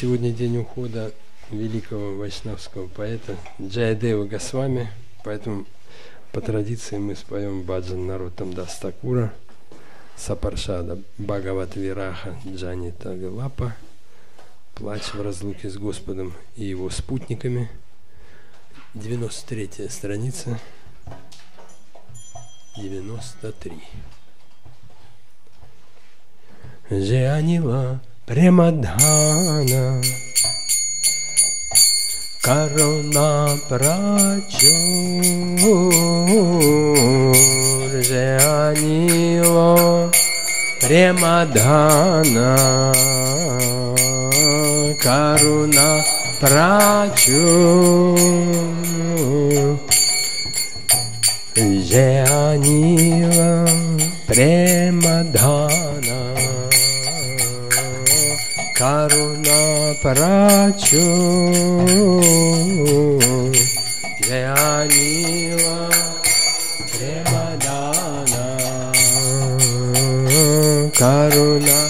Сегодня день ухода великого вайшнавского поэта Джаядева Госвами, поэтому по традиции мы споем баджан Наротам Дастакура, Сапаршада Бхагават Вираха Джанита Вилапа, Плач в разлуке с Господом и его спутниками, 93 страница, 93. Жанила प्रेमधान। करुणा प्राचुर जानilo प्रेमधान। करुणा जयानी प्रेम धान करुणापराचो दयानीव प्रेमदाना करुणा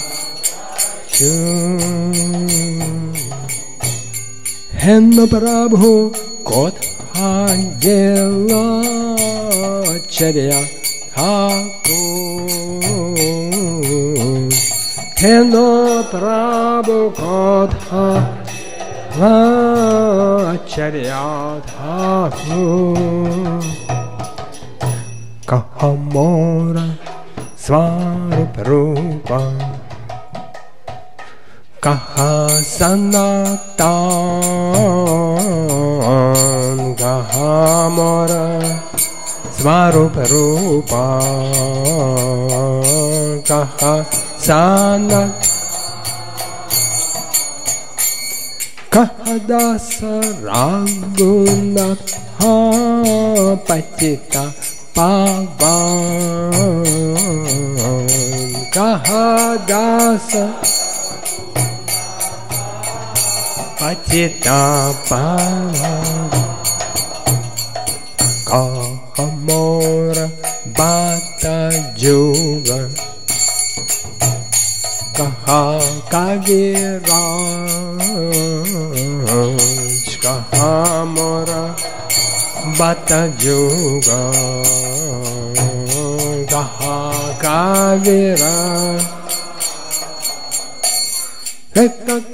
Henno Prabhu kot angela cheria hapo Heno Prabhupada Vacharyadhaku Kahamora Svaruparupa Kahasanatan Kahamora Svaruparupa Kahasanatan निशाना कहदास रागुना हाँ पचिता पावन कहदास पचिता पावन कह मोर बात जोगन कहाँ का गे राज कहाँ मोरा बत जोगा। कहाँ गे राज।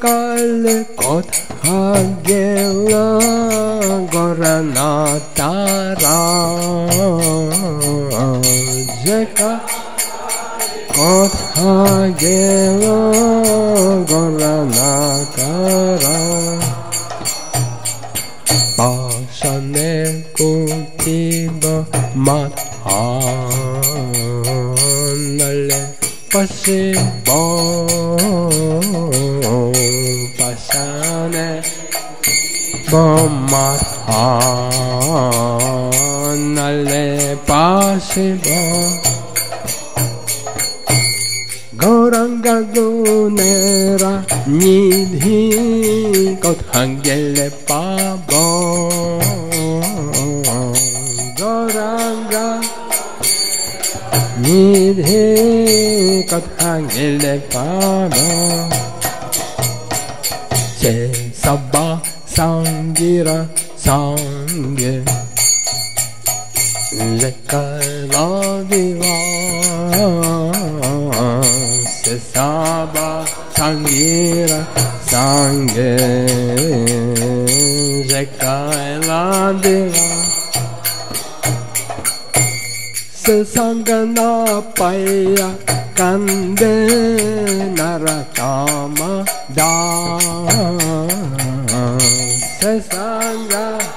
काल कथा गेला गरना तारा जका 어하게로 걸어나가라. 벗어내 꼬집어 맛안날래. 벗어 벗어내 봄맛안날래. 벗어 Goranga gunera nidhi kot hangele pabo Goranga nidhi kot hangele pabo Se sabba sangira sange Zekala divan Saba Sangira Sange. Jekaila Deva Sangana Paya Kande Narakama Da. Sangana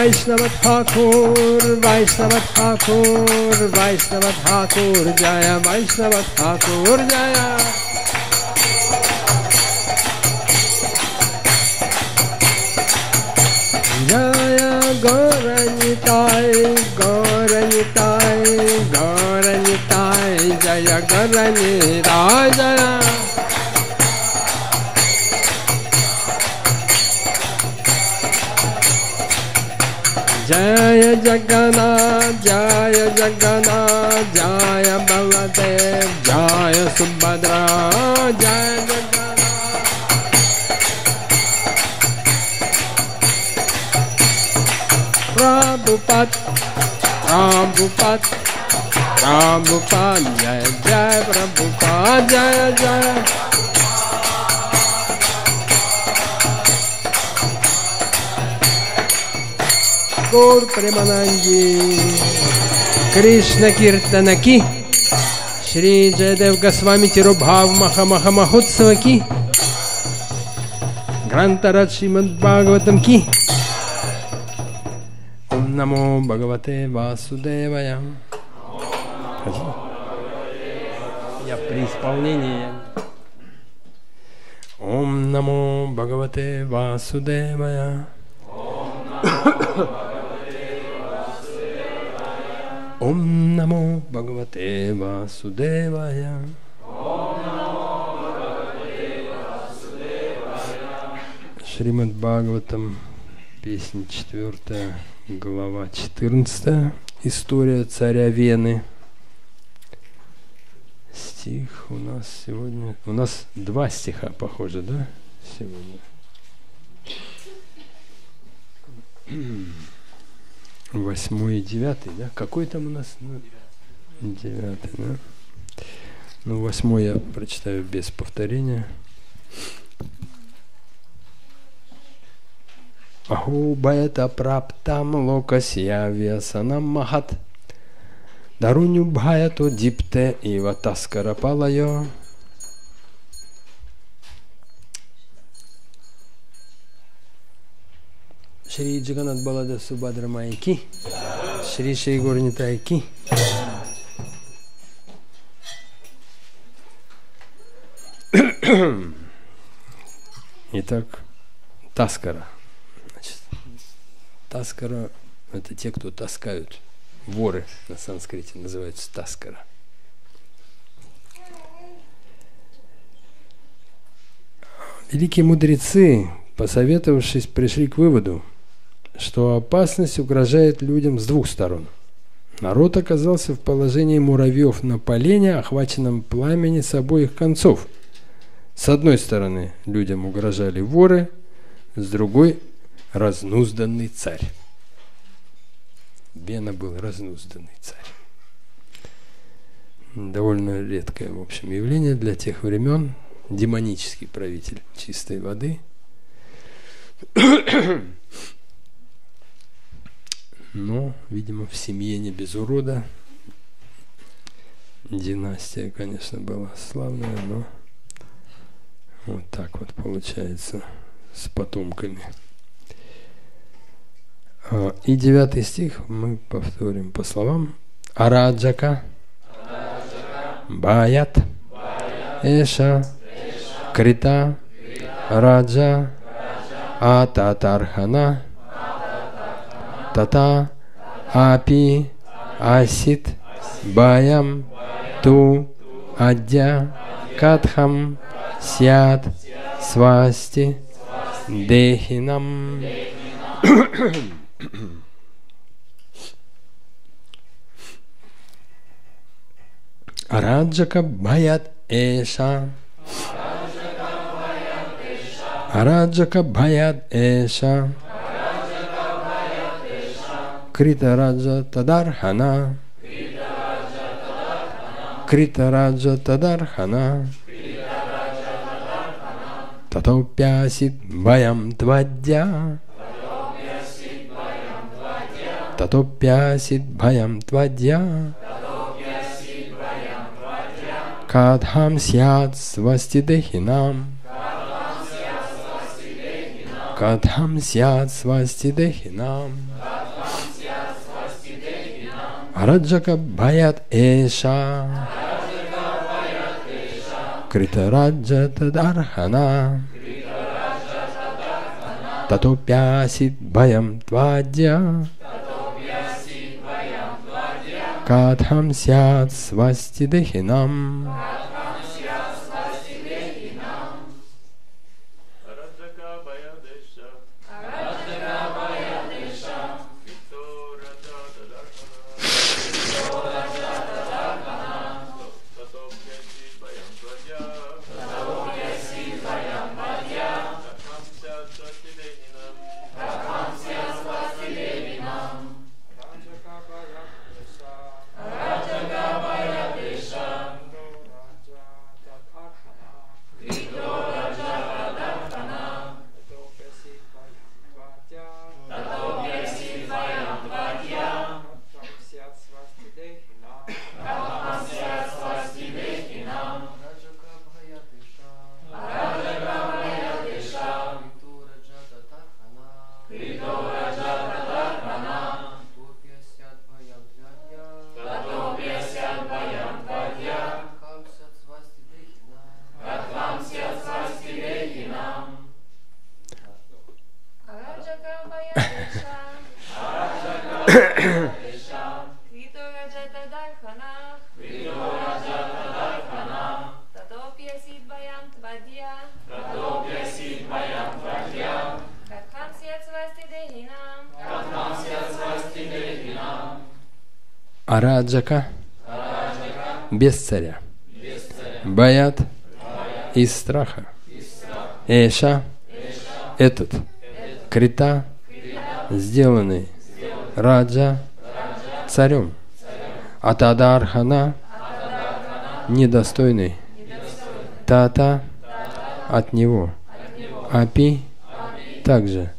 वैष्णव ठाकुर वैष्णव ठाकुर वैष्णव ठाकुर जय, वैष्णव ठाकुर जय। जय गौरताय गौरताय गौरताय जय गौरणी राजया जय जगन्नाथ जय जगन्नाथ, जय बलदेव, जय सुभद्रा, जय जगन्नाथ। प्रभुपत प्रभुपत प्रभुपाल जय जय प्रभुपत जय जय। Гор Премананди, Кришна Киртанаки, Шри Джайдев Госвами Тирубхав Маха Махотсава Ки, Грантарат Шримад Бхагаватам Ки, Ом Намо Бхагавате Васудевая. Я при исполнении. Ом Намо Бхагавате Васудевая. Ом Намо Бхагавате Васудевая. Шримад Бхагаватам, песня четвертая, глава четырнадцатая, история царя Вены. Стих у нас сегодня, у нас два стиха, похоже, да, сегодня? Восьмой и девятый, да? Какой там у нас? Ну, девятый, да? Ну, восьмой я прочитаю без повторения. Ахубаята праптам локасья весанам махат. Даруню бхаято дипте ива таскара палайо. Шри Джаганат Балада Субадра Майки, Шри Шри Горнитайки. Итак, Таскара. Значит, таскара – это те, кто таскают. Воры на санскрите называются таскара. Великие мудрецы, посоветовавшись, пришли к выводу, что опасность угрожает людям с двух сторон. Народ оказался в положении муравьев на полене, охваченном пламени с обоих концов. С одной стороны людям угрожали воры, с другой – разнузданный царь. Бена был разнузданный царь. Довольно редкое, в общем, явление для тех времен. Демонический правитель чистой воды. Но, видимо, в семье не без урода. Династия, конечно, была славная, но вот так вот получается с потомками. И девятый стих мы повторим по словам. Араджака, Баят, Эша, Крита, Раджа, Ататархана, Тата, Апи, Асит, Баям, Ту, Адя, Катхам, Сят, Свасти, Дехинам. Раджака Баят Эша. Араджака Бхаят Эша Крита Раджа Тадархана. Крита Раджа Тадархана. Татопясит Баям Твадья. Татопясит Баям Твадья. Кадхам Сят Свастидехинам. Кадхам Сят Свастидехинам Раджака Баят Эша. Критараджа Тадархана Татопясит Баям Твадья. Кадхам Сят Свастидехинам Раджака Араджака без царя. Баят из страха. Эша этот. Крита сделанный. Раджа царем. Атадархана недостойный. Тата от него. Апи также.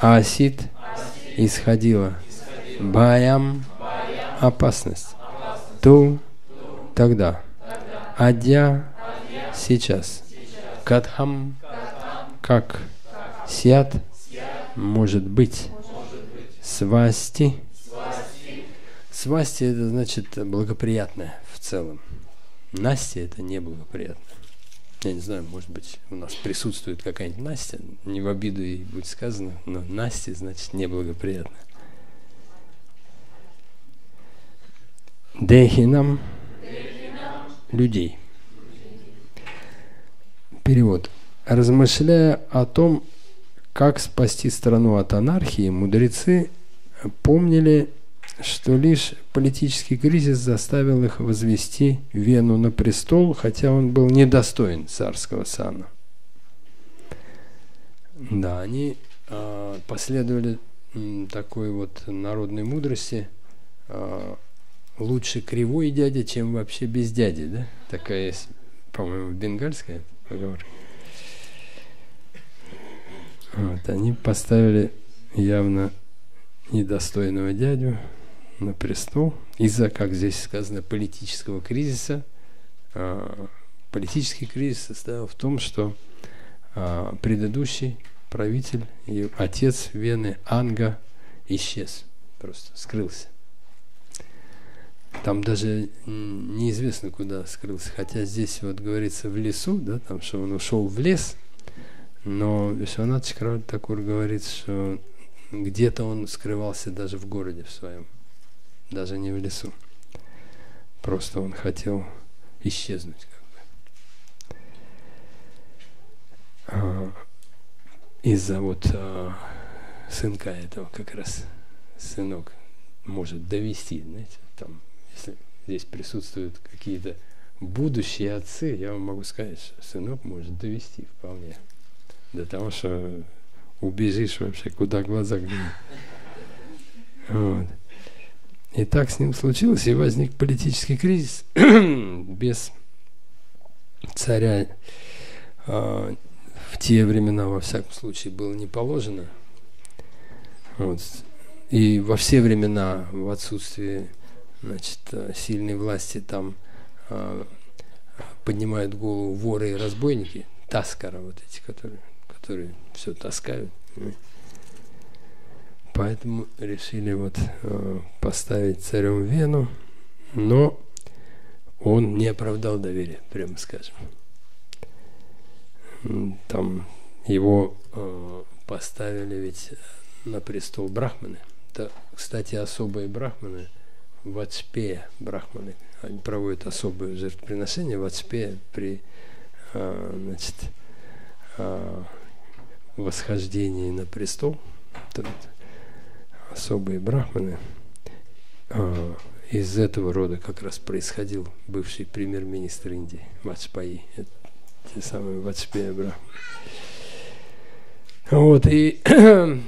Асит исходила. Баям опасность. Ту тогда. Адья сейчас. Кадхам как. Сят может быть. Свасти. Свасти это значит благоприятное в целом. Настя это неблагоприятно. Я не знаю, может быть, у нас присутствует какая-нибудь Настя, не в обиду ей будет сказано, но Настя значит неблагоприятно. Дехинам людей. Перевод. Размышляя о том, как спасти страну от анархии, мудрецы помнили, что лишь политический кризис заставил их возвести Вену на престол, хотя он был недостоин царского сана. Да, они э, последовали такой вот народной мудрости э, лучше кривой дядя, чем вообще без дяди, да? Такая есть, по-моему, бенгальская поговорка. Вот, они поставили явно недостойного дядю на престол из-за, как здесь сказано, политического кризиса. А, политический кризис состоял в том, что а, предыдущий правитель и отец Вены Анга исчез, просто скрылся. Там даже неизвестно, куда скрылся. Хотя здесь вот говорится в лесу, да, там, что он ушел в лес, но Вишванат Такур говорит, что где-то он скрывался даже в городе в своем, даже не в лесу. Просто он хотел исчезнуть как бы. А, из-за вот а, сынка этого как раз сынок может довести, знаете, там если здесь присутствуют какие-то будущие отцы, я вам могу сказать, что сынок может довести вполне. до того, что убежишь вообще, куда глаза глядят. И так с ним случилось, и возник политический кризис без царя э, в те времена, во всяком случае, было не положено. Вот. И во все времена, в отсутствии значит, сильной власти, там э, поднимают голову воры и разбойники, таскара вот эти, которые, которые все таскают. Поэтому решили вот э, поставить царем Вену, но он не оправдал доверия, прямо скажем. Там его э, поставили ведь на престол брахманы. Это, кстати, особые брахманы, вацпея брахманы. Они проводят особое жертвоприношение вацпея при э, значит, э, восхождении на престол. Тут особые брахманы. Э, из этого рода как раз происходил бывший премьер-министр Индии Вачпаи. Это те самые Вачпея брахманы. Вот, и э,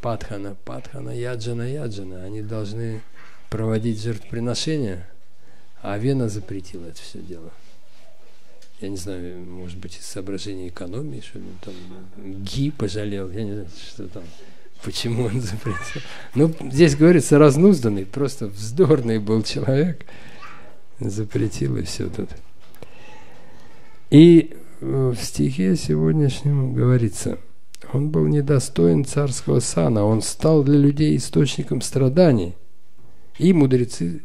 браманы, Падхана, Падхана, Яджана, Яджана, они должны проводить жертвоприношения, а Вена запретила это все дело. Я не знаю, может быть, из соображений экономии, что ли, там, Ги пожалел, я не знаю, что там, почему он запретил. Ну, здесь говорится, разнузданный, просто вздорный был человек, запретил и все тут. И в стихе сегодняшнем говорится, он был недостоин царского сана, он стал для людей источником страданий. И мудрецы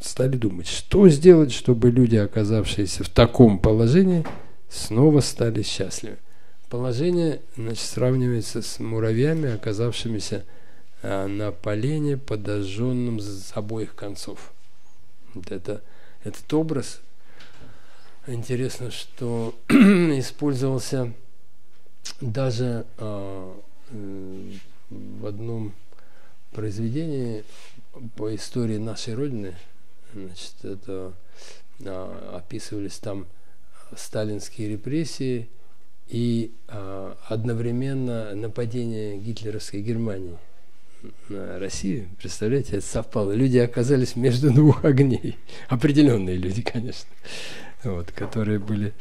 стали думать, что сделать, чтобы люди, оказавшиеся в таком положении, снова стали счастливы. Положение значит, сравнивается с муравьями, оказавшимися а, на полене, подожженном с обоих концов. Вот это, этот образ Интересно, что использовался даже э, в одном произведении по истории нашей Родины, значит, это э, описывались там сталинские репрессии и э, одновременно нападение гитлеровской Германии на Россию. Представляете, это совпало. Люди оказались между двух огней. Определенные люди, конечно вот, которые были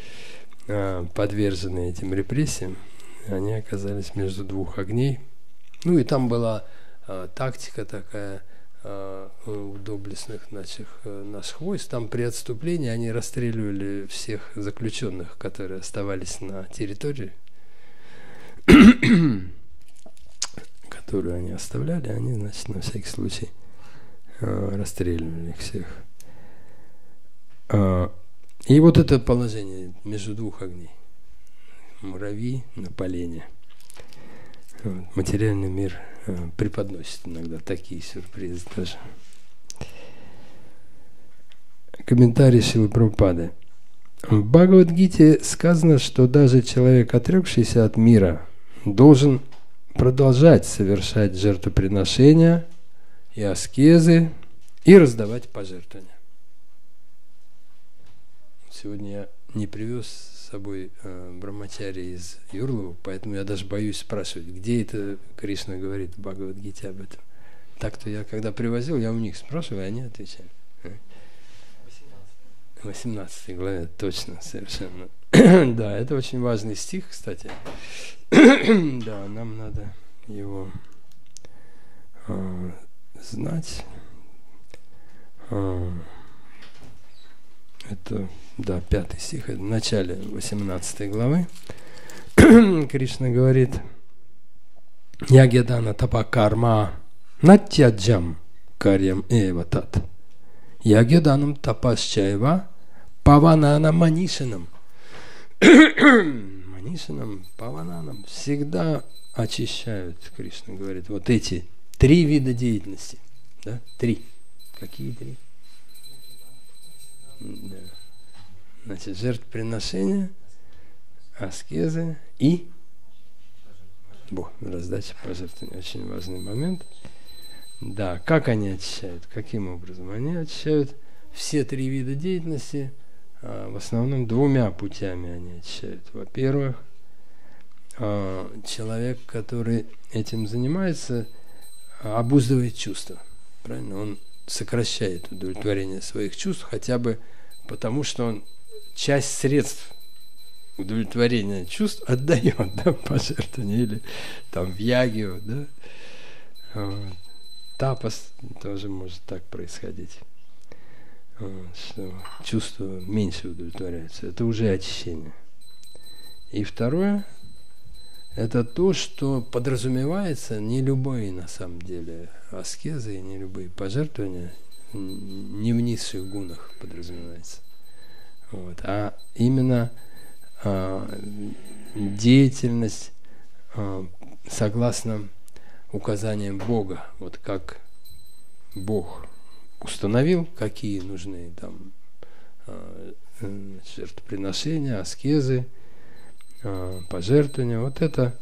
э, подвержены этим репрессиям, они оказались между двух огней. Ну и там была э, тактика такая э, у доблестных наших, э, наших войск. Там при отступлении они расстреливали всех заключенных, которые оставались на территории, которую они оставляли, они, значит, на всякий случай э, расстреливали их всех. Э, и вот это положение между двух огней. Муравьи на полене. Вот. Материальный мир э, преподносит иногда такие сюрпризы тоже. Комментарий Шилы Прабхупады. В Бхагавадгите сказано, что даже человек, отрекшийся от мира, должен продолжать совершать жертвоприношения и аскезы и раздавать пожертвования. Сегодня я не привез с собой э, брамачари из Юрлова, поэтому я даже боюсь спрашивать, где это Кришна говорит в Бхагавадгите об этом. Так-то я, когда привозил, я у них спрашиваю, и они отвечали. 18 главе, точно, совершенно. да, это очень важный стих, кстати. да, нам надо его э, знать. Э, это да, пятый стих, в начале 18 главы, Кришна говорит, Ягедана тапакарма натяджам карьям эватат. Ягеданам тапасчаева паванана манишинам. манишинам, павананам всегда очищают, Кришна говорит, вот эти три вида деятельности. Да? Три. Какие три? Да. Значит, жертвоприношения, аскезы и Бог, раздача пожертвований. Очень важный момент. Да, как они очищают? Каким образом? Они очищают все три вида деятельности а, в основном двумя путями они очищают. Во-первых, а, человек, который этим занимается, обуздывает чувства. Правильно? Он сокращает удовлетворение своих чувств хотя бы потому, что он часть средств удовлетворения чувств отдает, да, пожертвование или там в ягию, да. Вот. Тапос тоже может так происходить. Вот, что чувства меньше удовлетворяются. Это уже очищение. И второе, это то, что подразумевается не любые на самом деле аскезы, не любые пожертвования, не в низших гунах подразумевается. Вот, а именно а, деятельность а, согласно указаниям Бога, вот как Бог установил, какие нужны там а, жертвоприношения, аскезы, пожертвования. Вот это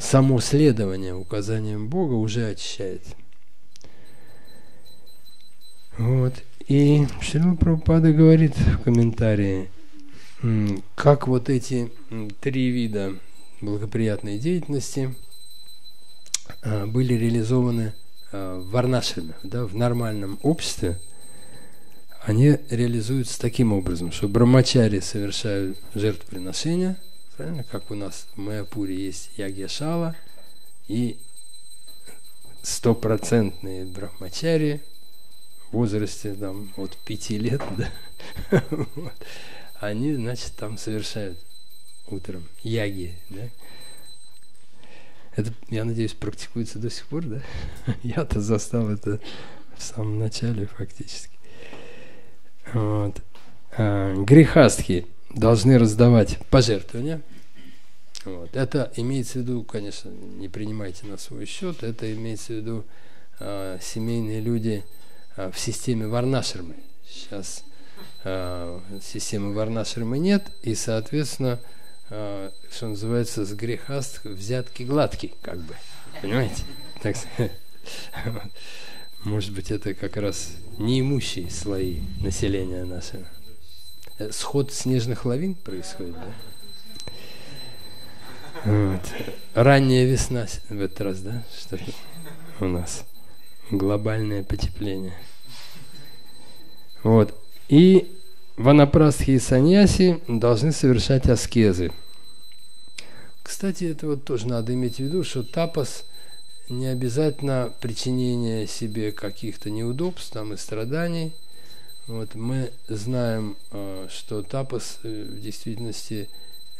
само следование указаниям Бога уже очищает. Вот. И Шрила Прабхупада говорит в комментарии, как вот эти три вида благоприятной деятельности а, были реализованы а, в Варнашраме, да, в нормальном обществе, они реализуются таким образом, что брамачари совершают жертвоприношения, правильно, как у нас в Майапуре есть ягьяшала, и стопроцентные брахмачари возрасте там, от пяти лет, да, вот, они, значит, там совершают утром яги, да. Это, я надеюсь, практикуется до сих пор, да? Я-то застал это в самом начале фактически. Вот. А, грехастки должны раздавать пожертвования. Вот. Это имеется в виду, конечно, не принимайте на свой счет, это имеется в виду а, семейные люди в системе Варнашермы. Сейчас а, системы Варнашермы нет, и, соответственно, а, что называется, с грехаст взятки гладкий, как бы. Понимаете? Так, может быть, это как раз неимущие слои населения нашего. Э, сход снежных лавин происходит, да? Вот. Ранняя весна в этот раз, да? Что у нас? Глобальное потепление. Вот. И ванапрастхи и саньяси должны совершать аскезы. Кстати, это вот тоже надо иметь в виду, что тапас не обязательно причинение себе каких-то неудобств там, и страданий. Вот мы знаем, э, что тапас э, в действительности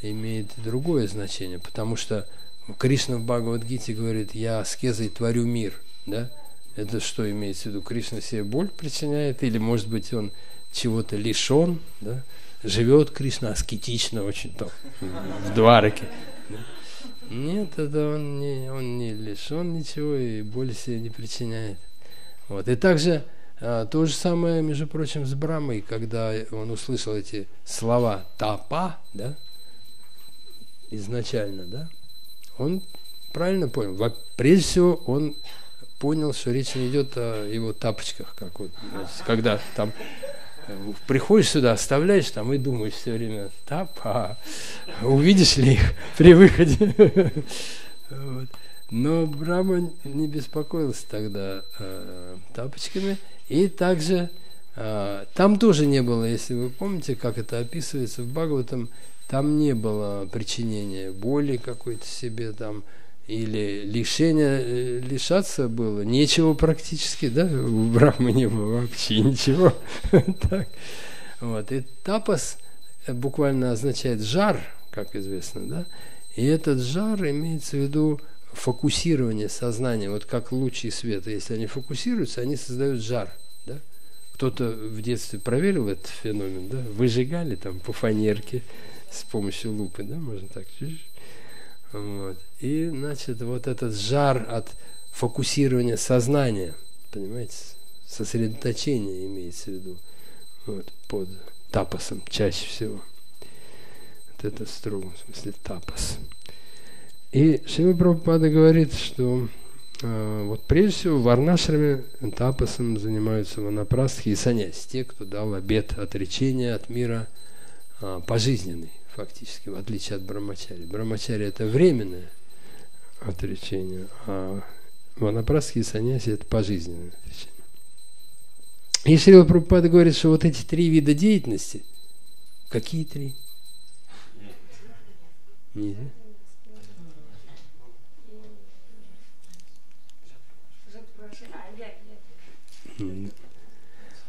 имеет другое значение, потому что Кришна в Бхагавадгите говорит, я аскезой творю мир. Да? Это что имеется в виду? Кришна себе боль причиняет, или, может быть, он чего-то лишен, да? живет Кришна аскетично очень там, в Двараке. Нет, это он не, он не лишен ничего и боли себе не причиняет. Вот. И также а, то же самое, между прочим, с Брамой, когда он услышал эти слова «тапа», да, изначально, да, он правильно понял. Прежде всего, он понял, что речь не идет о его тапочках, как вот, когда там приходишь сюда, оставляешь там и думаешь все время, тап, а увидишь ли их при выходе? Вот. Но Брама не беспокоился тогда э, тапочками. И также э, там тоже не было, если вы помните, как это описывается в Бхагаватам, там не было причинения боли какой-то себе там, или лишения, э, лишаться было, нечего практически, да, у Брамы не было вообще ничего. так. Вот. И тапас буквально означает жар, как известно, да, и этот жар имеется в виду фокусирование сознания, вот как лучи света, если они фокусируются, они создают жар, да. Кто-то в детстве проверил этот феномен, да, выжигали там по фанерке с помощью лупы, да, можно так, вот. И, значит, вот этот жар от фокусирования сознания, понимаете, сосредоточение имеется в виду, вот, под тапосом чаще всего. Вот это в строгом смысле тапос. И Шива Прабхупада говорит, что э, вот прежде всего в тапасом занимаются ванапрастхи и саняси, те, кто дал обет отречения от мира а, пожизненный, фактически, в отличие от Брамачари. Брамачари – это временное отречение, а ванапрастхи и саняси – это пожизненное отречение. И Шрила Прабхупада говорит, что вот эти три вида деятельности, какие три? Не знаю.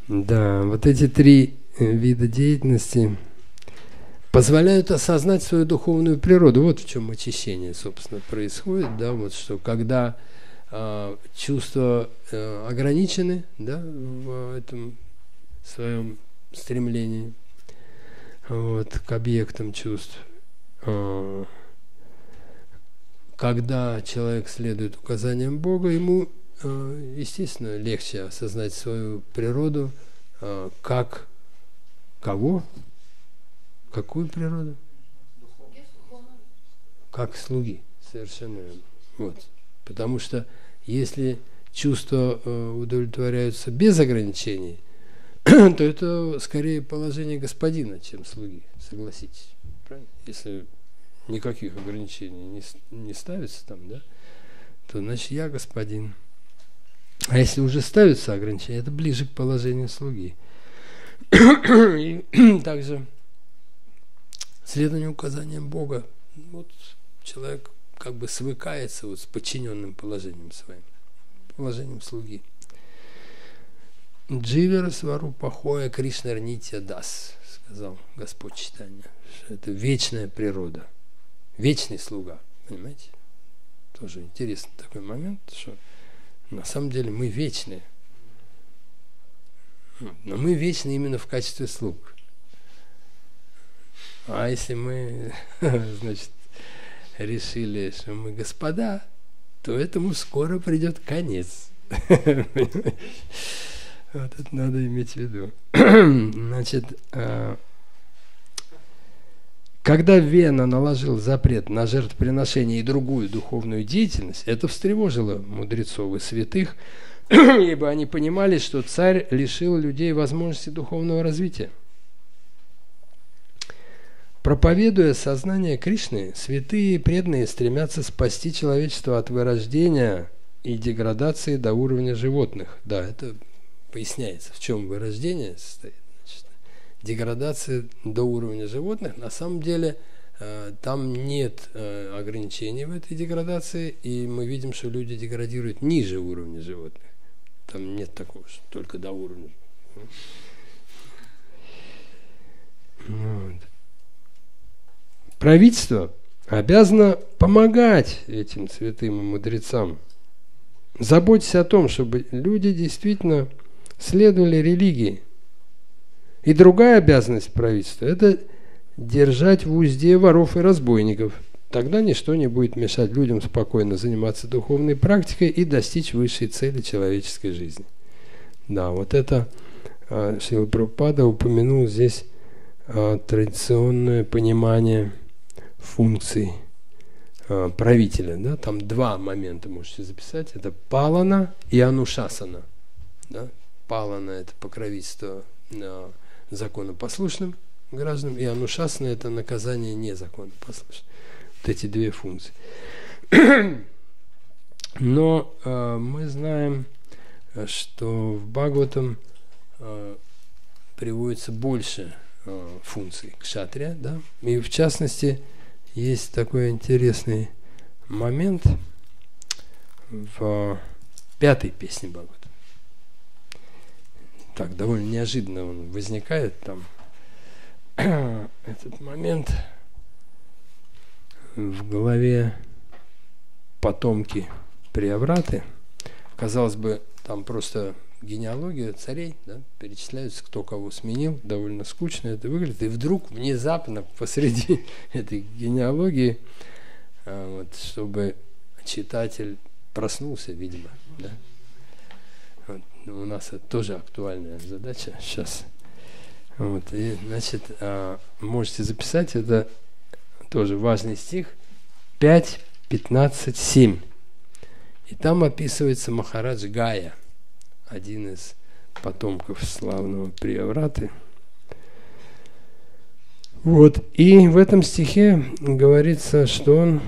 Да, вот эти три э, вида деятельности позволяют осознать свою духовную природу. Вот в чем очищение, собственно, происходит, да, вот что когда э, чувства э, ограничены, да, в этом своем стремлении, вот, к объектам чувств, э, когда человек следует указаниям Бога, ему Э, естественно, легче осознать свою природу, э, как кого? Какую природу? Как слуги, совершенно верно. Вот. Потому что если чувства э, удовлетворяются без ограничений, то это скорее положение господина, чем слуги, согласитесь. Правильно? Если никаких ограничений не, не ставится там, да, то значит я господин. А если уже ставятся ограничения, это ближе к положению слуги. И также следование указаниям Бога. Вот человек как бы свыкается вот с подчиненным положением своим, положением слуги. Дживера свару пахоя Кришна Нитя Дас, сказал Господь читания. Это вечная природа, вечный слуга, понимаете? Тоже интересный такой момент, что на самом деле мы вечные. Но мы вечны именно в качестве слуг. А если мы, значит, решили, что мы господа, то этому скоро придет конец. Вот это надо иметь в виду. Значит, а, когда Вена наложил запрет на жертвоприношение и другую духовную деятельность, это встревожило мудрецов и святых, ибо они понимали, что царь лишил людей возможности духовного развития. Проповедуя сознание Кришны, святые и преданные стремятся спасти человечество от вырождения и деградации до уровня животных. Да, это поясняется, в чем вырождение состоит деградация до уровня животных, на самом деле э, там нет э, ограничений в этой деградации, и мы видим, что люди деградируют ниже уровня животных. Там нет такого, что только до уровня. Вот. Правительство обязано помогать этим святым и мудрецам. Заботьтесь о том, чтобы люди действительно следовали религии – и другая обязанность правительства – это держать в узде воров и разбойников. Тогда ничто не будет мешать людям спокойно заниматься духовной практикой и достичь высшей цели человеческой жизни. Да, вот это а, Шила упомянул здесь а, традиционное понимание функций а, правителя. Да? Там два момента можете записать. Это палана и анушасана. Да? Палана – это покровительство законопослушным гражданам, и анушасна – это наказание незаконопослушным. Вот эти две функции. Но э, мы знаем, что в Бхагаватам э, приводится больше э, функций кшатрия, да, и в частности есть такой интересный момент в пятой песне Бхагавата так довольно неожиданно он возникает там этот момент в голове потомки Приобраты. Казалось бы, там просто генеалогия царей, да, перечисляются, кто кого сменил, довольно скучно это выглядит. И вдруг внезапно посреди этой генеалогии, а, вот, чтобы читатель проснулся, видимо, да, у нас это тоже актуальная задача сейчас. Вот, и, значит, а, можете записать, это тоже важный стих, 5, 15, 7. И там описывается Махарадж Гая, один из потомков славного Приявраты. Вот. И в этом стихе говорится, что он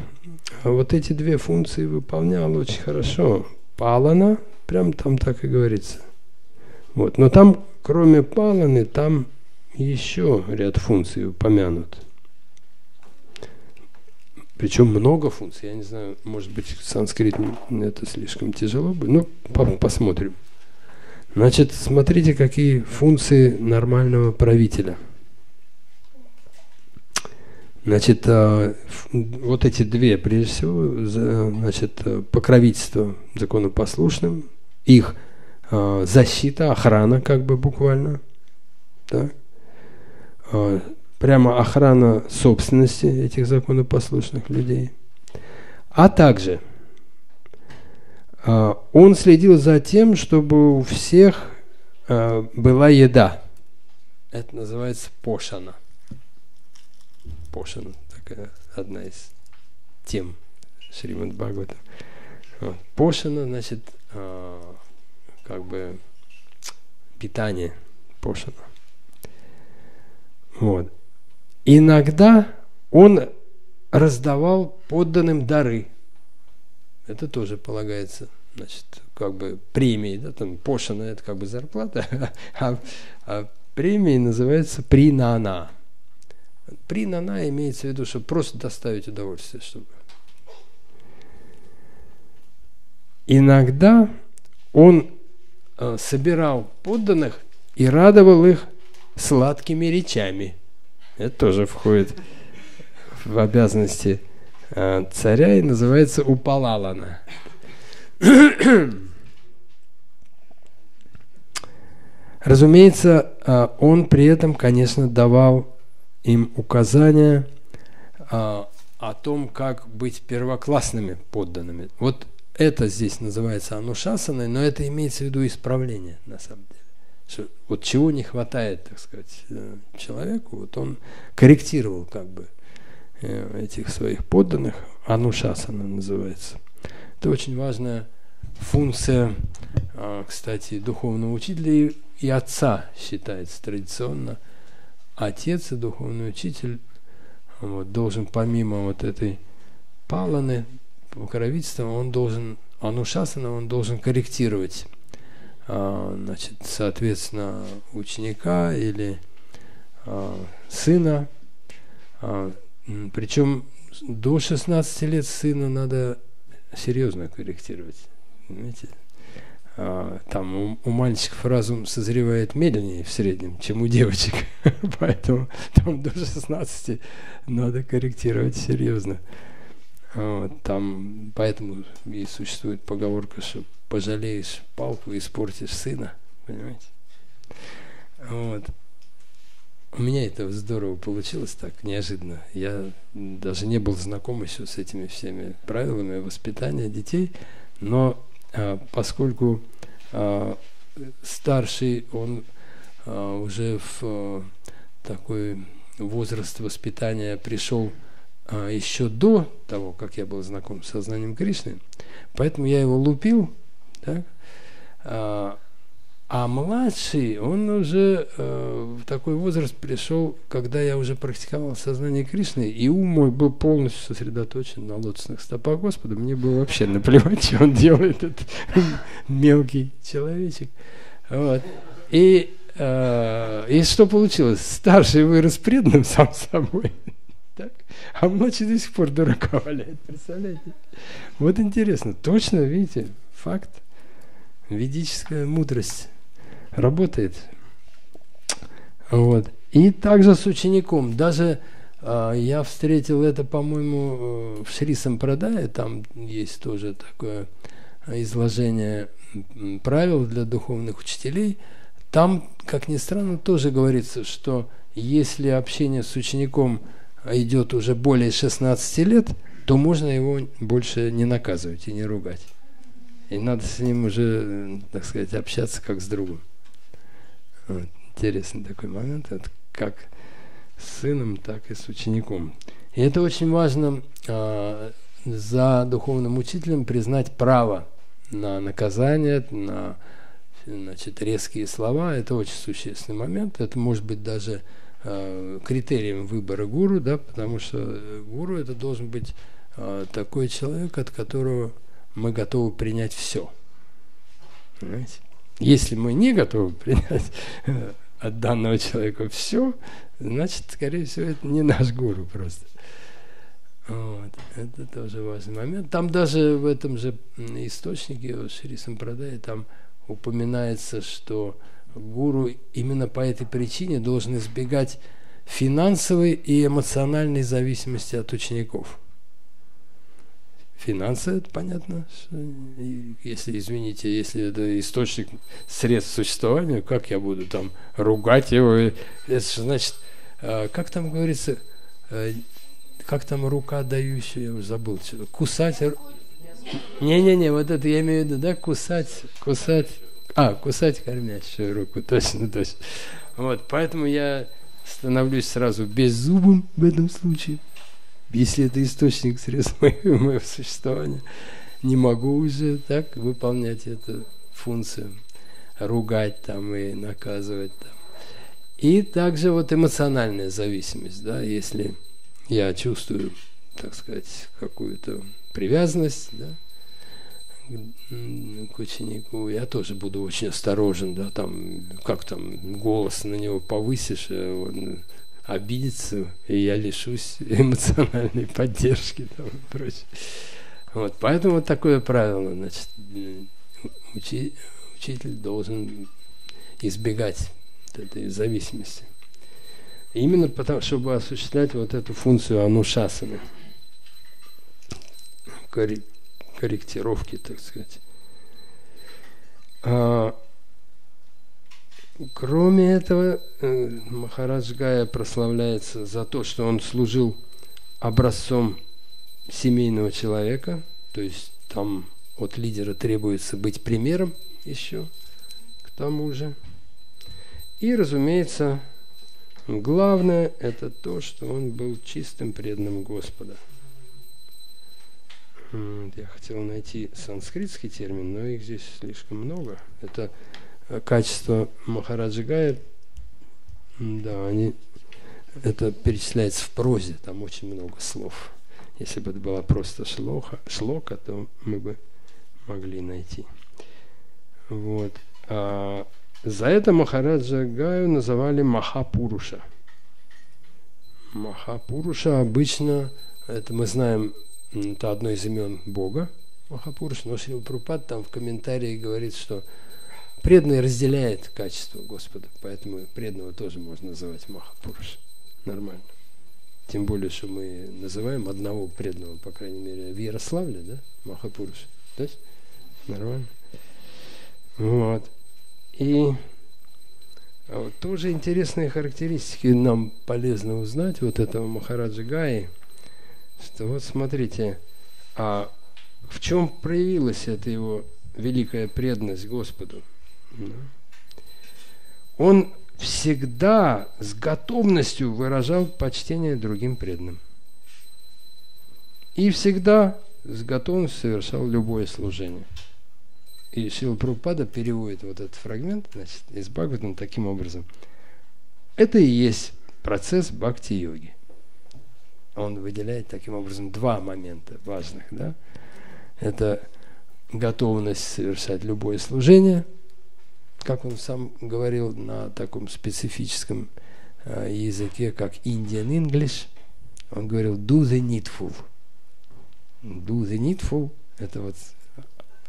вот эти две функции выполнял очень хорошо. Палана, прям там так и говорится. Вот. Но там, кроме паланы, там еще ряд функций упомянут. Причем много функций. Я не знаю, может быть, санскрит это слишком тяжело бы. Ну, по посмотрим. Значит, смотрите, какие функции нормального правителя. Значит, а, вот эти две, прежде всего, значит, покровительство законопослушным, их защита, охрана, как бы буквально, так? А, прямо охрана собственности этих законопослушных людей. А также он следил за тем, чтобы у всех а, была еда. Это называется пошана. Пошана такая одна из тем Шримад Бхагавата. Пошана, значит, как бы питание Пошана. Вот. Иногда он раздавал подданным дары. Это тоже полагается, значит, как бы премии, да, там пошена это как бы зарплата, а, а премии называется принана. Принана имеется в виду, чтобы просто доставить удовольствие, чтобы. Иногда он э, собирал подданных и радовал их сладкими речами – это тоже входит в обязанности царя и называется Упалалана. Разумеется, э, он при этом, конечно, давал им указания э, о том, как быть первоклассными подданными. Вот это здесь называется анушасаной, но это имеется в виду исправление, на самом деле что вот чего не хватает, так сказать, э, человеку, вот он корректировал как бы э, этих своих подданных, анушасана называется. Это очень важная функция, а, кстати, духовного учителя и отца считается традиционно. Отец и духовный учитель вот, должен помимо вот этой паланы, покровительства, он должен, анушасана, он должен корректировать а, значит, соответственно, ученика или а, сына. А, Причем до 16 лет сына надо серьезно корректировать. Понимаете? Там у, у мальчиков разум созревает медленнее в среднем, чем у девочек. Поэтому там до 16 надо корректировать серьезно. Вот, там, поэтому и существует поговорка, что пожалеешь палку испортишь сына. Понимаете? Вот. У меня это здорово получилось так, неожиданно. Я даже не был знаком еще с этими всеми правилами воспитания детей, но а, поскольку а, старший, он а, уже в а, такой возраст воспитания пришел а, еще до того, как я был знаком с сознанием Кришны, поэтому я его лупил так? А, а младший, он уже э, в такой возраст пришел, когда я уже практиковал сознание Кришны, и ум мой был полностью сосредоточен на лотосных стопах Господа. Мне было вообще наплевать, что он делает, этот мелкий человечек. Вот. И, э, и что получилось? Старший вырос преданным сам собой, так? а младший до сих пор дурака валяет, представляете? Вот интересно, точно, видите, факт. Ведическая мудрость работает. Вот. И также с учеником. Даже э, я встретил это, по-моему, э, в Шри Сампрадае, там есть тоже такое изложение правил для духовных учителей. Там, как ни странно, тоже говорится, что если общение с учеником идет уже более 16 лет, то можно его больше не наказывать и не ругать. И надо с ним уже, так сказать, общаться как с другом. Интересный такой момент, это как с сыном, так и с учеником. И это очень важно а, за духовным учителем признать право на наказание, на значит, резкие слова. Это очень существенный момент. Это может быть даже э, критерием выбора гуру, да, потому что гуру это должен быть э, такой человек, от которого мы готовы принять все. Понимаете? Если мы не готовы принять э, от данного человека все, значит, скорее всего, это не наш гуру просто. Вот. Это тоже важный момент. Там даже в этом же источнике Шри Сампрадай там упоминается, что гуру именно по этой причине должен избегать финансовой и эмоциональной зависимости от учеников. Финансы, это понятно, если, извините, если это источник средств существования, как я буду там ругать его? Это значит, а, как там говорится, э, как там рука дающая, я забыл, кусать. Не-не-не, вот это я имею в виду, да, кусать, кусать, а, кусать кормящую руку, точно, точно. Вот, поэтому я становлюсь сразу беззубым в этом случае, если это источник средств моего, моего существования. Не могу уже так выполнять эту функцию, ругать там и наказывать там. И также вот эмоциональная зависимость, да, если я чувствую, так сказать, какую-то привязанность да, к ученику, я тоже буду очень осторожен, да, там, как там, голос на него повысишь, э, он обидится, и я лишусь эмоциональной поддержки там, и прочее. Вот, поэтому вот такое правило, значит, учи, учитель должен избегать этой зависимости. Именно потому, чтобы осуществлять вот эту функцию анушасаны, корректировки, так сказать. Кроме этого, э, Махарадж прославляется за то, что он служил образцом семейного человека, то есть там от лидера требуется быть примером еще к тому же. И, разумеется, Главное – это то, что он был чистым преданным Господа. Я хотел найти санскритский термин, но их здесь слишком много. Это э, качество Махараджигая, да, они, это перечисляется в прозе, там очень много слов. Если бы это была просто шлоха, шлока, то мы бы могли найти. Вот. А за это Махараджа Гаю называли Махапуруша. Махапуруша обычно, это мы знаем, это одно из имен Бога, Махапуруша, но Шрила Прупад там в комментарии говорит, что преданный разделяет качество Господа, поэтому преданного тоже можно называть Махапуруша. Нормально. Тем более, что мы называем одного преданного, по крайней мере, в Ярославле, да, Махапуруша. То есть нормально. Вот. И а вот тоже интересные характеристики нам полезно узнать вот этого Махараджа Гаи, что вот смотрите, а в чем проявилась эта его великая преданность Господу? Он всегда с готовностью выражал почтение другим преданным. И всегда с готовностью совершал любое служение. И Шила Прабхупада переводит вот этот фрагмент значит, из Бхагаватам таким образом. Это и есть процесс бхакти-йоги. Он выделяет таким образом два момента важных. Да? Это готовность совершать любое служение, как он сам говорил на таком специфическом э, языке, как Indian English, он говорил do the needful. Do the needful – это вот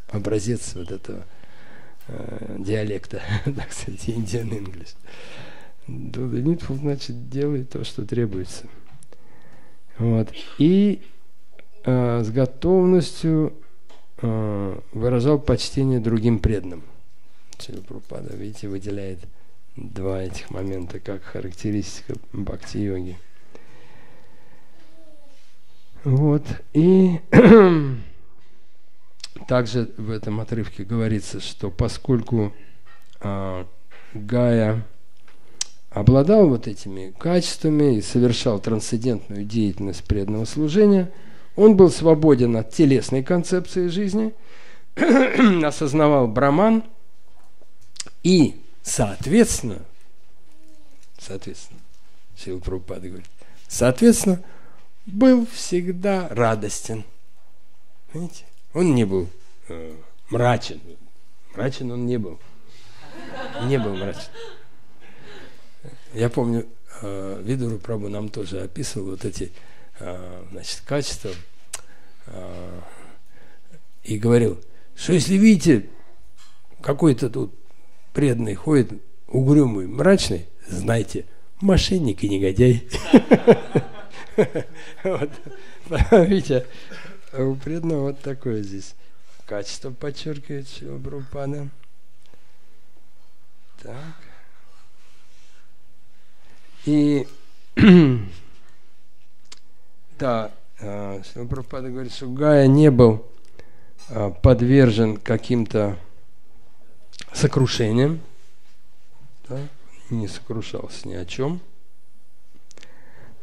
образец вот этого э, диалекта, так сказать, Indian English. Do the needful, значит, делай то, что требуется. Вот. И э, с готовностью э, выражал почтение другим преданным. Чилапрупада, видите, выделяет два этих момента как характеристика бхакти-йоги. Вот. И Также в этом отрывке говорится, что поскольку а, Гая обладал вот этими качествами и совершал трансцендентную деятельность преданного служения, он был свободен от телесной концепции жизни, осознавал Браман и, соответственно, соответственно, Сила Прабхупада говорит, соответственно, был всегда радостен. Понимаете? Он не был э, мрачен. Мрачен он не был. Не был мрачен. Я помню, э, Видуру Прабу нам тоже описывал вот эти э, значит, качества э, и говорил, что если видите, какой-то тут преданный ходит, угрюмый, мрачный, знайте, мошенник и негодяй. Видите, у преданного вот такое здесь качество подчеркивает Шила Прабхупада. Так. И да, Шила Прабхупада говорит, что Гая не был а, подвержен каким-то сокрушениям, да, не сокрушался ни о чем.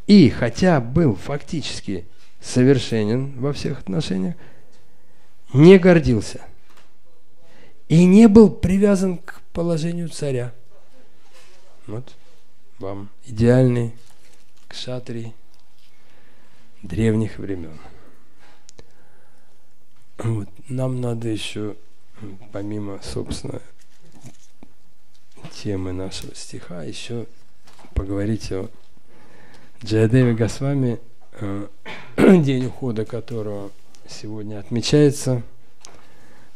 И хотя был фактически совершенен во всех отношениях, не гордился и не был привязан к положению царя. Вот вам идеальный кшатрий древних времен. Вот. Нам надо еще, помимо, собственно, темы нашего стиха, еще поговорить о Джаядеве Госвами, э, день ухода которого сегодня отмечается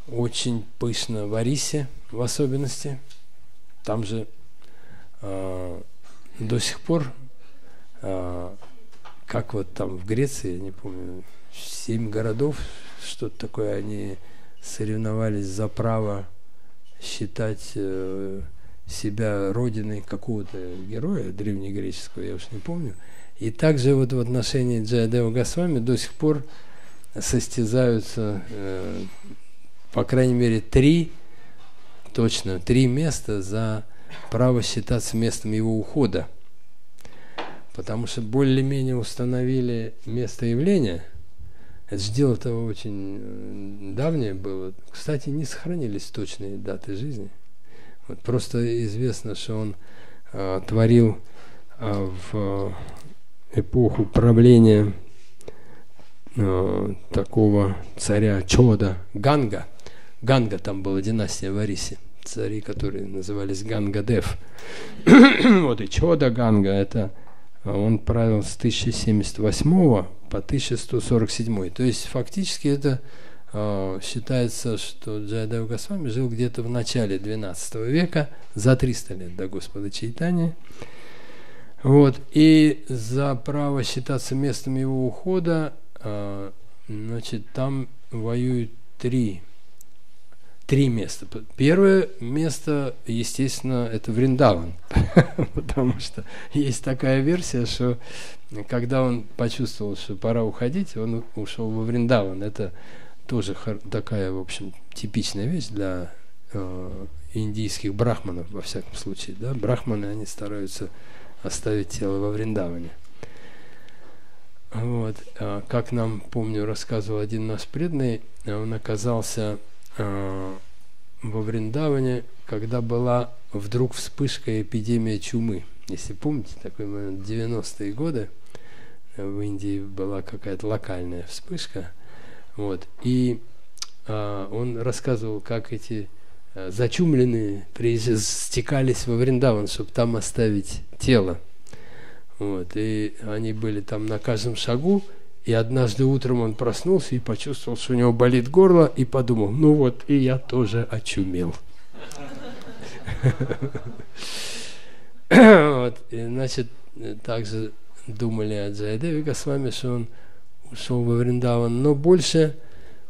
очень пышно в Арисе, в особенности. Там же э, до сих пор, э, как вот там в Греции, я не помню, семь городов, что-то такое, они соревновались за право считать э, себя родиной какого-то героя древнегреческого, я уж не помню. И также вот в отношении Джаядева Госвами до сих пор состязаются, э, по крайней мере, три, точно, три места за право считаться местом его ухода. Потому что более-менее установили место явления. Это же дело-то очень э, давнее было. Кстати, не сохранились точные даты жизни. Вот просто известно, что он э, творил э, в эпоху правления э, такого царя Чода, Ганга. Ганга там была династия в Арисе. Цари, которые назывались Гангадев. вот и Чода Ганга, это э, он правил с 1078 по 1147. То есть фактически это считается, что Джайадев Госвами жил где-то в начале 12 века, за 300 лет до Господа Чайтания. Вот. И за право считаться местом его ухода, э, значит, там воюют три, три места. Первое место, естественно, это Вриндаван, потому что есть такая версия, что когда он почувствовал, что пора уходить, он ушел во Вриндаван. Это тоже такая, в общем, типичная вещь для э, индийских брахманов, во всяком случае. Да? Брахманы, они стараются оставить тело во Вриндаване. Вот. А, как нам, помню, рассказывал один наш преданный, он оказался э, во Вриндаване, когда была вдруг вспышка эпидемии чумы. Если помните, такой момент, 90-е годы в Индии была какая-то локальная вспышка. Вот. И э, он рассказывал, как эти Э, зачумленные стекались во Вриндаван, чтобы там оставить тело. Вот, и они были там на каждом шагу, и однажды утром он проснулся и почувствовал, что у него болит горло, и подумал, ну вот, и я тоже очумел. Значит, также думали о Джайдеве Госвами, что он ушел во Вриндаван, но больше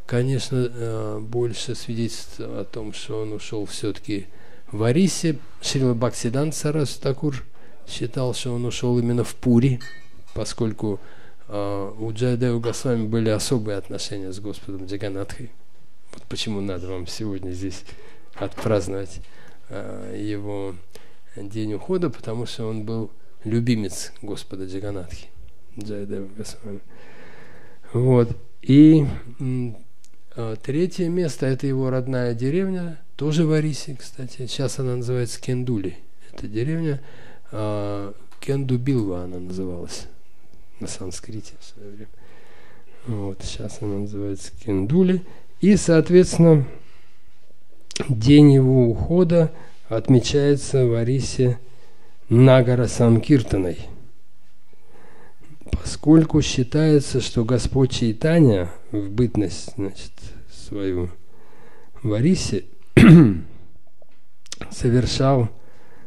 конечно, э, больше свидетельств о том, что он ушел все-таки в Арисе. Шрила Бхактидан Сарас Такур считал, что он ушел именно в Пури, поскольку э, у Джайдева Госвами были особые отношения с Господом Джаганатхой. Вот почему надо вам сегодня здесь отпраздновать э, его день ухода, потому что он был любимец Господа Джаганатхи, Джайдева Госвами. Вот. И а, третье место – это его родная деревня, тоже в Арисе, кстати. Сейчас она называется Кендули. Это деревня а, Кендубилва она называлась на санскрите в свое время. Вот, сейчас она называется Кендули. И, соответственно, день его ухода отмечается в Арисе Нагара Санкиртаной – поскольку считается, что Господь Чайтаня в бытность значит, свою в Арисе совершал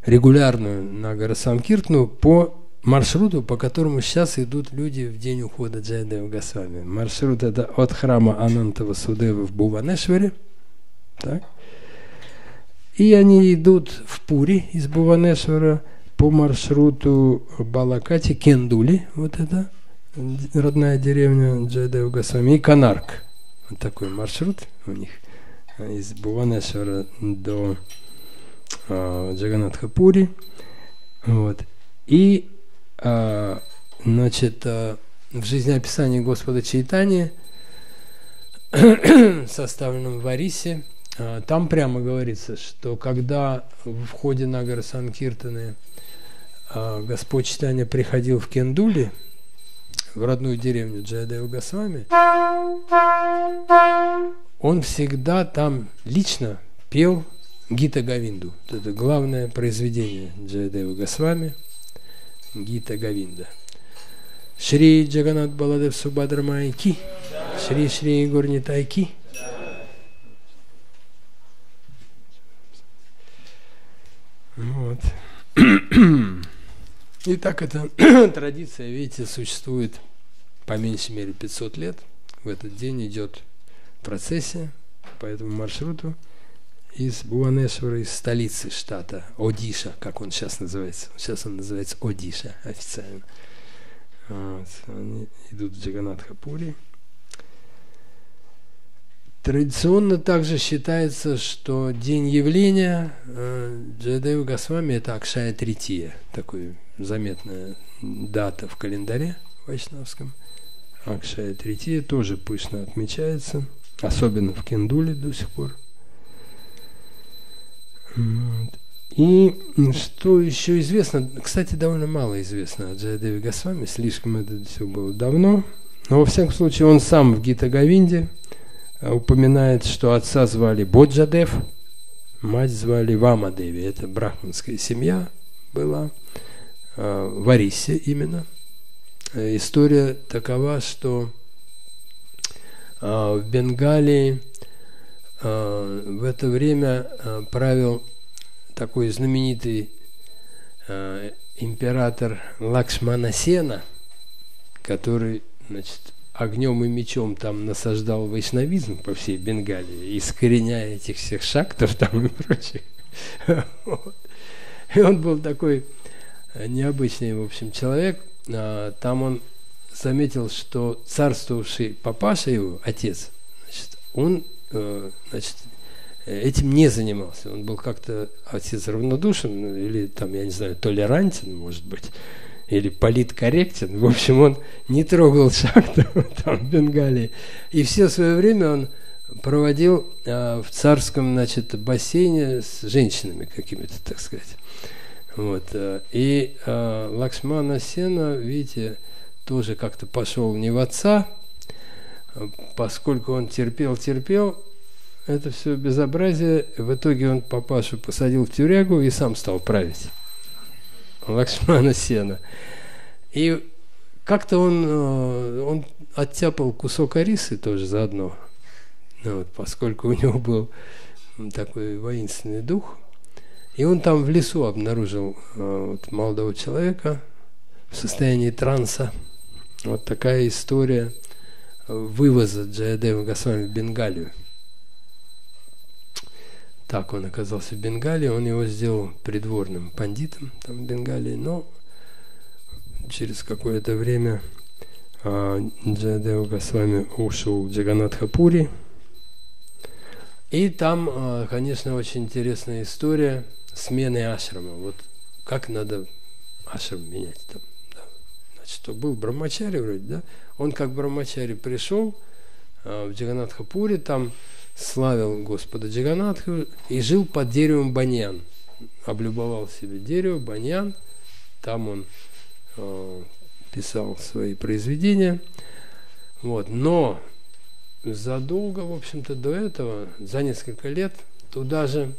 регулярную Нагарасамкиртну по маршруту, по которому сейчас идут люди в день ухода Джайдева Госвами. Маршрут это от храма Анантова Судева в Буванешваре. Так? И они идут в Пури из Буванешвара по маршруту Балакати, Кендули, вот это, родная деревня Джайдева Госвами, и Канарк. Вот такой маршрут у них из Буванешвара до а, Джаганатхапури. Вот. И, а, значит, а, в жизнеописании Господа Чайтани, составленном в Ориссе, а, там прямо говорится, что когда в ходе Нагара Санкиртаны а Господь Чайтанья приходил в Кендули, в родную деревню Джайадева Госвами, он всегда там лично пел Гита Говинду. Это главное произведение Джайадева Госвами, Гита Говинда. Шри Джаганат Баладев Субадрамайки, Шри Шри Горнитайки. Вот. И так эта традиция, видите, существует по меньшей мере 500 лет. В этот день идет процессия по этому маршруту из Буанешвара, из столицы штата Одиша, как он сейчас называется. Сейчас он называется Одиша официально. Вот. Они идут в Джаганатхапури. Традиционно также считается, что день явления э, Джадева Госвами – это Акшая Трития, такой заметная дата в календаре вайшнавском. Акшая Трития тоже пышно отмечается, особенно в Кендуле до сих пор. И что еще известно, кстати, довольно мало известно о Джаядеве Госвами, слишком это все было давно, но во всяком случае он сам в Гита Гавинде упоминает, что отца звали Боджадев, мать звали Вамадеви, это брахманская семья была. Э, в Арисе именно. Э, история такова, что э, в Бенгалии в это время правил такой знаменитый император Лакшмана Сена, который значит, огнем и мечом там насаждал вайшнавизм по всей Бенгалии, искореняя этих всех шактов там и прочих. И он был такой необычный, в общем, человек. А, там он заметил, что царствовавший папаша его, отец, значит, он э, значит, этим не занимался. Он был как-то отец равнодушен, или там, я не знаю, толерантен, может быть, или политкорректен. В общем, он не трогал шахту там в Бенгалии. И все свое время он проводил а, в царском, значит, бассейне с женщинами какими-то, так сказать. Вот. Э, и э, Лакшмана Сена, видите, тоже как-то пошел не в отца, поскольку он терпел, терпел, это все безобразие. В итоге он папашу посадил в тюрягу и сам стал править. Лакшмана Сена. И как-то он, э, он оттяпал кусок арисы тоже заодно, вот, поскольку у него был такой воинственный дух – и он там в лесу обнаружил э, вот, молодого человека в состоянии транса. Вот такая история вывоза Джаядева Госвами в Бенгалию. Так он оказался в Бенгалии, он его сделал придворным пандитом там в Бенгалии, но через какое-то время э, Джаядева Госвами ушел в Джаганатхапури. И там, э, конечно, очень интересная история – смены ашрама. Вот как надо ашрам менять там. Да. Значит, что был Брамачари вроде, да? Он как Брамачари пришел а, в Джаганатхапуре, там славил Господа Джаганатху и жил под деревом баньян. Облюбовал себе дерево, баньян, там он э, писал свои произведения. Вот. Но задолго, в общем-то, до этого, за несколько лет, туда же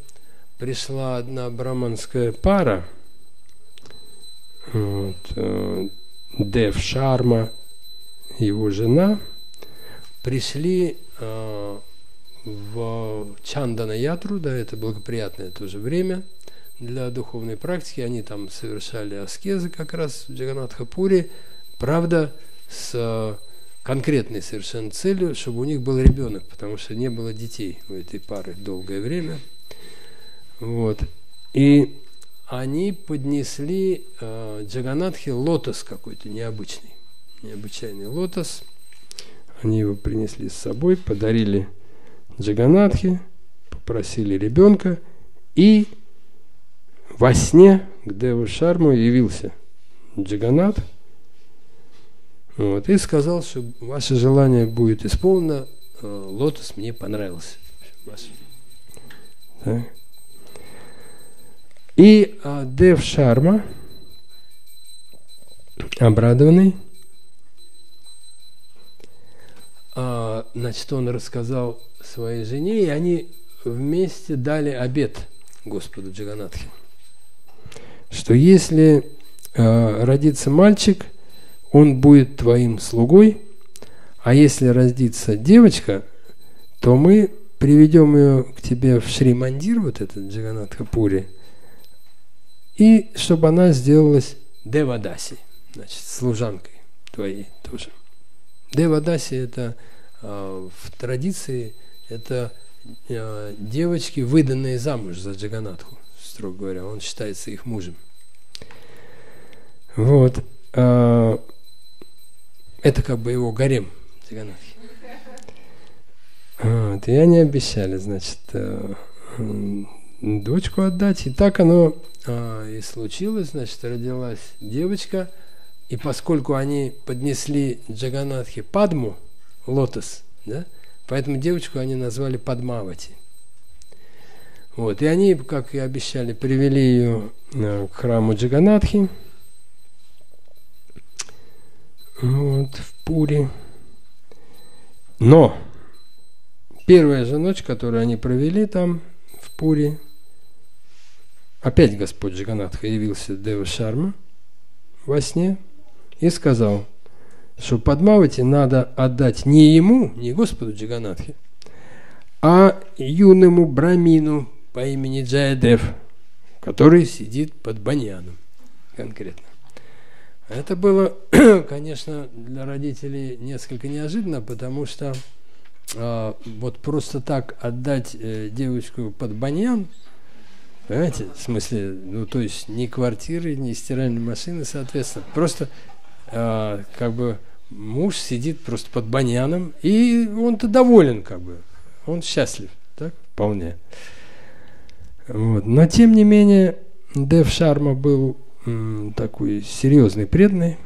пришла одна браманская пара, вот, э, Дев Шарма, его жена, пришли э, в Чандана Ятру, да, это благоприятное тоже время для духовной практики. Они там совершали аскезы как раз в Джаганатхапуре. Правда, с э, конкретной совершенно целью, чтобы у них был ребенок, потому что не было детей у этой пары долгое время. Вот. И они поднесли э, Джаганатхе лотос какой-то необычный, необычайный лотос. Они его принесли с собой, подарили Джаганатхе, попросили ребенка, и во сне к Деву Шарму явился Джаганат, вот, и сказал, что ваше желание будет исполнено, э, лотос мне понравился. Так. И а, Дев Шарма, обрадованный, а, значит, он рассказал своей жене, и они вместе дали обед Господу Джаганатхе, что если а, родится мальчик, он будет твоим слугой, а если родится девочка, то мы приведем ее к тебе в Шримандир, вот этот Джаганатха Пури, и чтобы она сделалась Девадаси, значит, служанкой твоей тоже. Девадаси – это э, в традиции это э, девочки, выданные замуж за Джаганатху, строго говоря. Он считается их мужем. Вот. Э, это как бы его гарем Джаганатхи. Вот. И они обещали, значит, э, дочку отдать. И так оно а, и случилось, значит, родилась девочка, и поскольку они поднесли Джаганатхе Падму, лотос, да, поэтому девочку они назвали Падмавати. Вот, и они, как и обещали, привели ее а, к храму Джаганатхи, вот, в Пури. Но первая же ночь, которую они провели там, в Пури, Опять Господь Джаганатха явился Дева Шарма во сне и сказал, что Падмавати надо отдать не ему, не Господу Джаганатхе, а юному брамину по имени Джаядев, который сидит под баньяном конкретно. Это было, конечно, для родителей несколько неожиданно, потому что э, вот просто так отдать э, девочку под баньян – Понимаете? В смысле, ну, то есть ни квартиры, ни стиральной машины, соответственно. Просто э, как бы муж сидит просто под баньяном, и он-то доволен, как бы. Он счастлив, так? Вполне. Вот. Но, тем не менее, Дев Шарма был м, такой серьезный, преданный,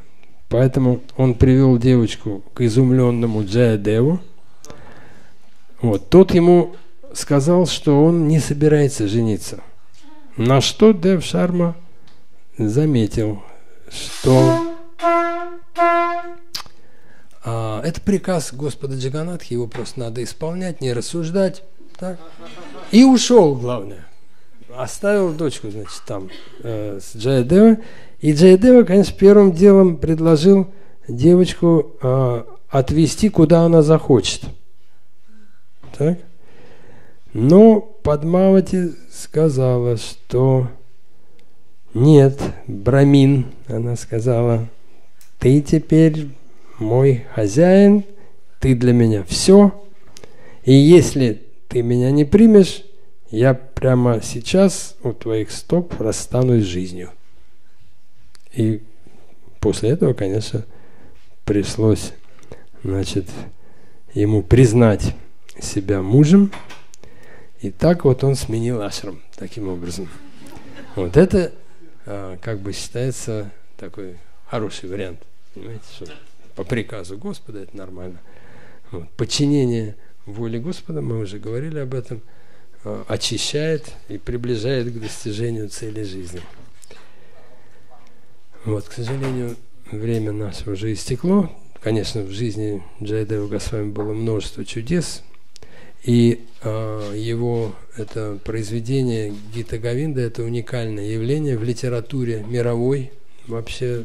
поэтому он привел девочку к изумленному Джая Деву. Вот. Тот ему сказал, что он не собирается жениться – на что Дев Шарма заметил, что а, это приказ Господа Джаганатхи, его просто надо исполнять, не рассуждать. Так? И ушел, главное. Оставил дочку, значит, там э, с Джаядева. И Джаядева, конечно, первым делом предложил девочку э, отвезти, куда она захочет. Так? Но Падмавати сказала, что нет, Брамин, она сказала, ты теперь мой хозяин, ты для меня все, и если ты меня не примешь, я прямо сейчас у твоих стоп расстанусь с жизнью. И после этого, конечно, пришлось, значит, ему признать себя мужем, и так вот он сменил ашрам таким образом. Вот это а, как бы считается такой хороший вариант. Понимаете, что по приказу Господа это нормально. Вот. Подчинение воле Господа, мы уже говорили об этом, э, очищает и приближает к достижению цели жизни. Вот, к сожалению, время наше уже истекло. Конечно, в жизни Джайдева Госвами было множество чудес, и э, его это произведение Гита Гавинда – это уникальное явление в литературе мировой. Вообще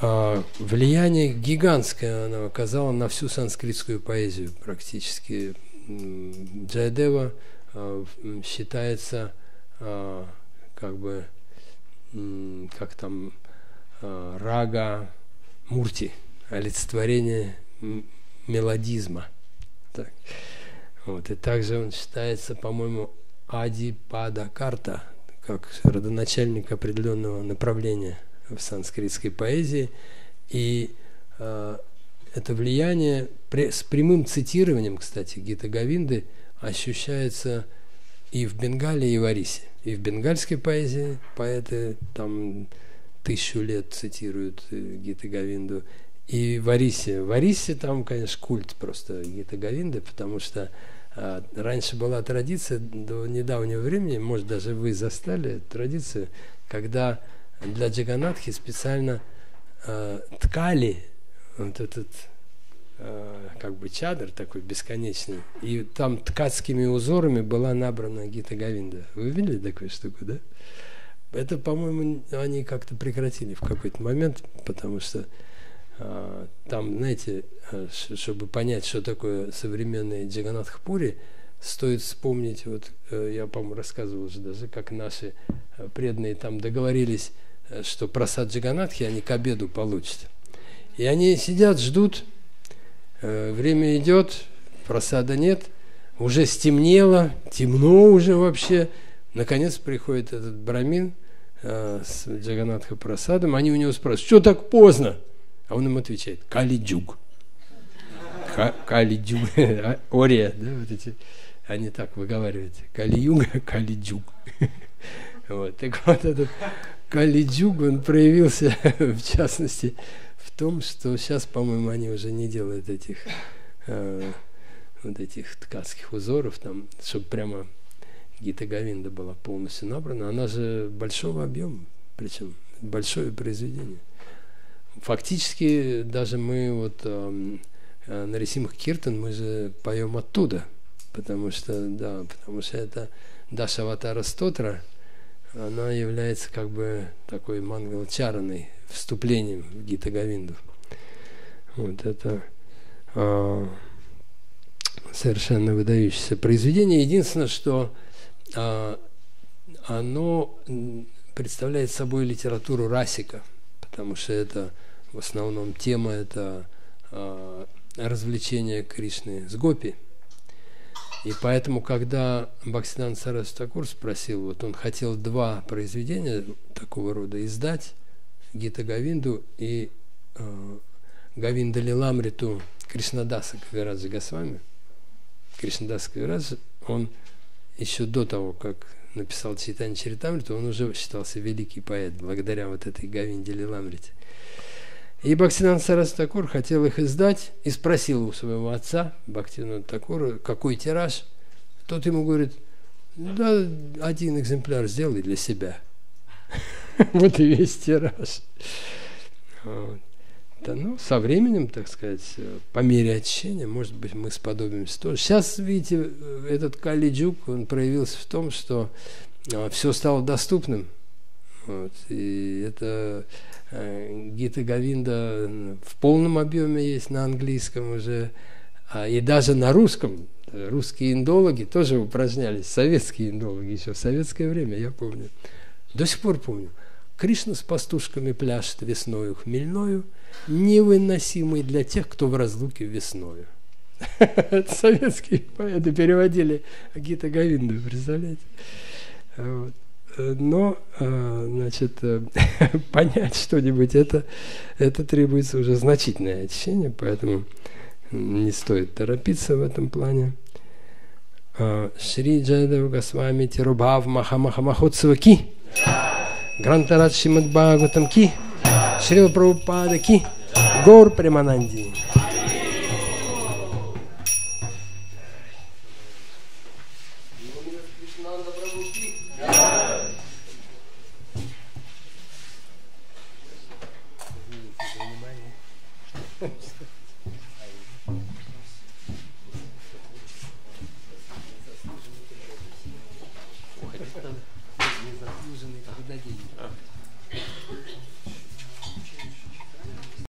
э, влияние гигантское оно оказало на всю санскритскую поэзию практически. Джайдева э, считается э, как бы как там э, рага мурти, олицетворение мелодизма. Так. Вот. И также он считается, по-моему, Ади Пада Карта, как родоначальник определенного направления в санскритской поэзии. И э, это влияние при, с прямым цитированием, кстати, Гита Гавинды ощущается и в Бенгале, и в Арисе. И в бенгальской поэзии поэты там тысячу лет цитируют э, Гита Гавинду. И в Арисе. В Арисе там, конечно, культ просто Гита Гавинды, потому что раньше была традиция до недавнего времени, может, даже вы застали традицию, когда для Джаганатхи специально а, ткали вот этот Э, как бы чадр такой бесконечный, и там ткацкими узорами была набрана Гита Гавинда. Вы видели такую штуку, да? Это, по-моему, они как-то прекратили в какой-то момент, потому что а, там, знаете, э, чтобы понять, что такое современный Джаганатхпури, стоит вспомнить, вот я, по-моему, рассказывал уже даже, как наши преданные там договорились, что просад Джаганатхи они к обеду получат. И они сидят, ждут, Э, время идет, просада нет, уже стемнело, темно уже вообще. Наконец приходит этот брамин э, с Джаганатха просадом, они у него спрашивают, что так поздно? А он им отвечает, Калиджуг. Калиджуг, а, Ория, да, вот эти, они так выговаривают, Кали-юга, Калиджуг. Вот, так вот этот Калиджуг, он проявился, в частности, том, что сейчас, по-моему, они уже не делают этих э, вот этих ткацких узоров, там, чтобы прямо Гита Гавинда была полностью набрана. Она же большого объема, причем большое произведение. Фактически даже мы вот э, э, на Ресимах Киртан мы же поем оттуда, потому что, да, потому что это Даша Аватара Стотра, она является как бы такой мангал-чараной вступлением в Гита Гавинду. Вот это а, совершенно выдающееся произведение. Единственное, что а, оно представляет собой литературу Расика, потому что это в основном тема это а, развлечение Кришны с Гопи. И поэтому, когда Бхактинан Сарас Такур спросил, вот он хотел два произведения такого рода издать, Гита Гавинду и э, Гавинда Лиламриту Кришнадаса Кавираджа Госвами. Кришнадас Кавирадж, он еще до того, как написал Чайтани Чаритамриту, он уже считался великий поэт, благодаря вот этой Гавинде Лиламрите. И Бхактинан Сарас Такур хотел их издать и спросил у своего отца, Бхактинан Такура, какой тираж. Тот ему говорит, да, один экземпляр сделай для себя. вот и весь тираж. Вот. Да, ну, со временем, так сказать, по мере очищения, может быть, мы сподобимся тоже. Сейчас, видите, этот Калиджук, он проявился в том, что а, все стало доступным. Вот, и это э, Гита Гавинда в полном объеме есть на английском уже, а, и даже на русском. Русские индологи тоже упражнялись, советские индологи еще в советское время, я помню. До сих пор помню. Кришна с пастушками пляшет весною хмельною, невыносимый для тех, кто в разлуке весною. Советские поэты переводили Агита Говинду, представляете? Вот. Но, э, значит, э, понять что-нибудь, это, это требуется уже значительное очищение, поэтому не стоит торопиться в этом плане. Э, Шри Джадав Госвами Тирубав Махамахамахотсава Ки. Грантарат Шимад Бхагаватам Ки. Srila Prabhupada aqui. gor Premanandi.